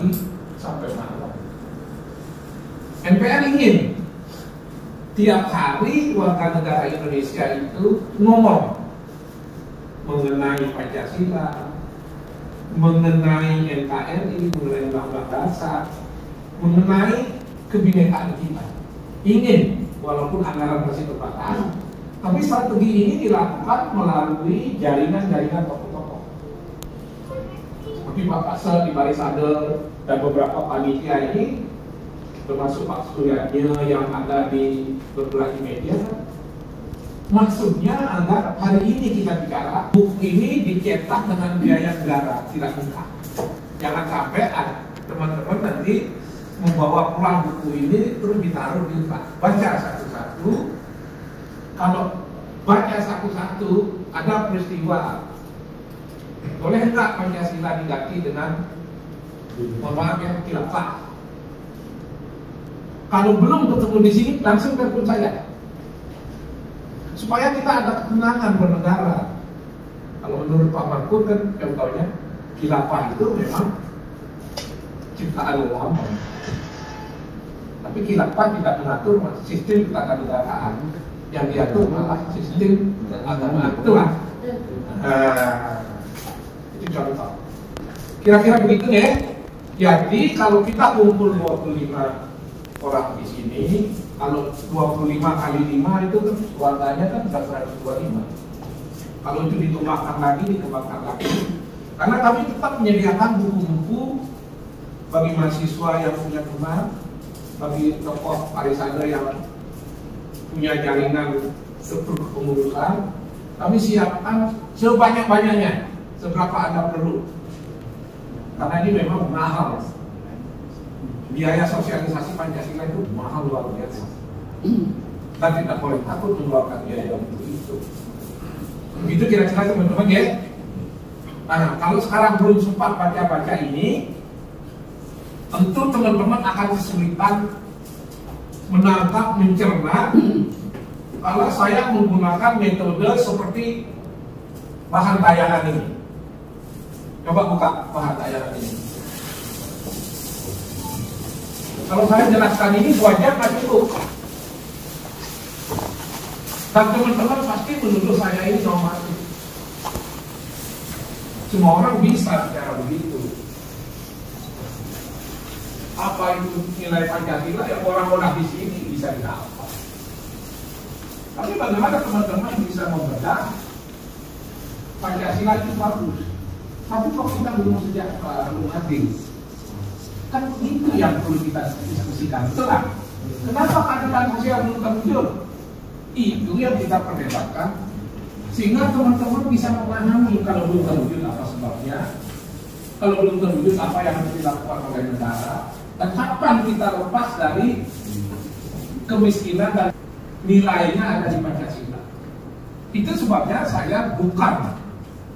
pagi sampai malam. MPR ingin tiap hari warga negara Indonesia itu ngomong mengenai Pancasila, mengenai NKRI, mengenai Undang-Undang Dasar, mengenai kebinekaan kita. Ingin, walaupun anggaran masih terbatas, tapi strategi ini dilakukan melalui jaringan-jaringan tokoh-tokoh. Seperti Kasel di Barisadel dan beberapa panitia ini termasuk Pak Suryadnya yang ada di berbagai media maksudnya agar hari ini kita bicara buku ini dicetak dengan biaya negara tidak buka jangan sampai teman-teman nanti membawa pulang buku ini terus ditaruh di rumah. Baca satu-satu. Kalau baca satu-satu ada peristiwa boleh enggak Pancasila diganti dengan mohon maaf ya khilafah kalau belum ketemu di sini, langsung telepon saya. Supaya kita ada ketenangan bernegara. Kalau menurut Pak Markur kan contohnya, khilafah itu memang ciptaan ulama. Tapi khilafah tidak mengatur sistem ketatanegaraan. Yang diatur malah sistem agama itulah. Contoh. Kira-kira begitu ya. Jadi kalau kita kumpul 25 orang di sini kalau 25 kali 5 itu kan keluarganya kan sudah 125 kalau itu ditumbangkan lagi ditumbangkan lagi karena kami tetap menyediakan buku-buku bagi mahasiswa yang punya rumah bagi tokoh pariwisata yang punya jaringan pengurusan kami siapkan sebanyak-banyaknya seberapa anda perlu karena ini memang mahal biaya sosialisasi Pancasila itu mahal luar biasa. Dan tidak boleh takut mengeluarkan biaya untuk itu. Begitu kira-kira teman-teman ya. Nah, kalau sekarang belum sempat baca-baca ini, tentu teman-teman akan kesulitan menangkap, mencerna kalau saya menggunakan metode seperti bahan tayangan ini. Coba buka bahan tayangan ini. Kalau saya jelaskan ini jam nggak cukup. Dan teman-teman pasti menuduh saya ini normatif. Semua orang bisa bicara begitu. Apa itu nilai Pancasila yang orang-orang di sini bisa didapat. Tapi bagaimana teman-teman bisa membedah Pancasila itu bagus. Tapi kok kita belum sejak belum adil. Kan itu yang perlu kita diskusikan. Setelah, kenapa keadilan sosial belum terwujud? Itu yang kita perdebatkan sehingga teman-teman bisa memahami kalau belum terwujud apa sebabnya, kalau belum terwujud apa yang harus dilakukan oleh negara, dan kapan kita lepas dari kemiskinan dan nilainya ada di Pancasila. Itu sebabnya saya bukan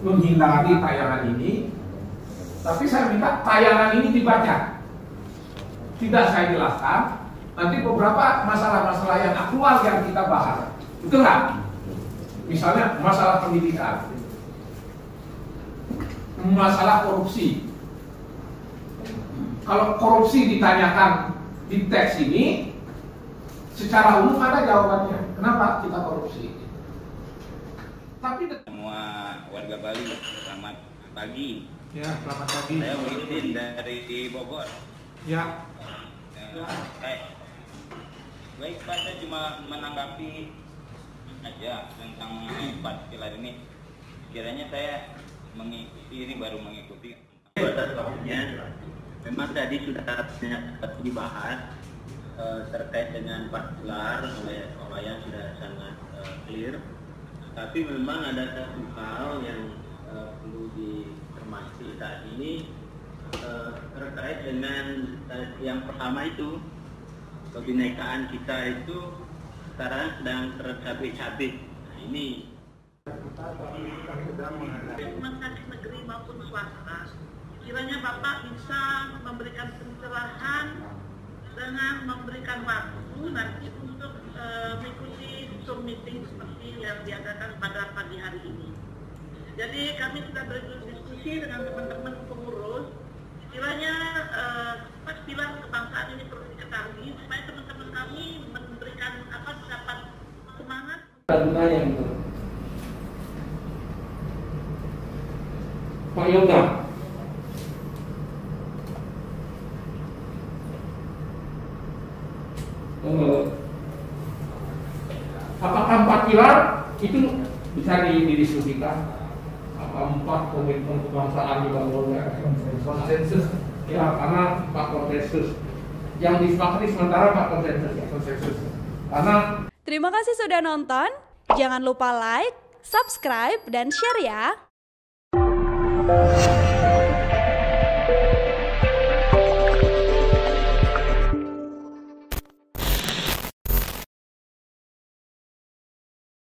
menghindari tayangan ini, tapi saya minta tayangan ini dibaca. Tidak saya jelaskan nanti beberapa masalah-masalah yang aktual yang kita bahas betul nggak misalnya masalah pendidikan masalah korupsi. Kalau korupsi ditanyakan di teks ini secara umum ada jawabannya. Kenapa kita korupsi? Tapi semua warga Bali selamat pagi ya selamat pagi saya Muhyiddin dari Bogor ya Baik. Baik, Pak, saya cuma menanggapi aja tentang empat pilar ini. Kiranya saya mengikuti ini baru mengikuti. Memang tadi sudah dibahas eh, terkait dengan empat pilar oleh yang sudah sangat eh, clear. Tapi memang ada satu hal yang eh, perlu dicermati saat ini Eh, terkait dengan uh, yang pertama itu kebinekaan kita itu sekarang sedang tercabik-cabik. Nah ini rumah sakit negeri maupun swasta kiranya Bapak bisa memberikan pencerahan dengan memberikan waktu nanti diadakan pada pagi hari ini. Jadi kami sudah berdiskusi dengan teman-teman pengurus kiranya eh, pilar kebangsaan ini perlu diketahui supaya teman-teman kami memberikan apa dapat semangat gunanya itu. Pak Yoga. Apakah empat pilar itu bisa di- didiskusikan? Apa empat komitmen kebangsaan dibangun ya? konsensus? Ya, karena empat konsensus. Yang disepakati sementara empat konsensus ya. Konsensus. Karena Terima kasih sudah nonton. Jangan lupa like, subscribe, dan share ya.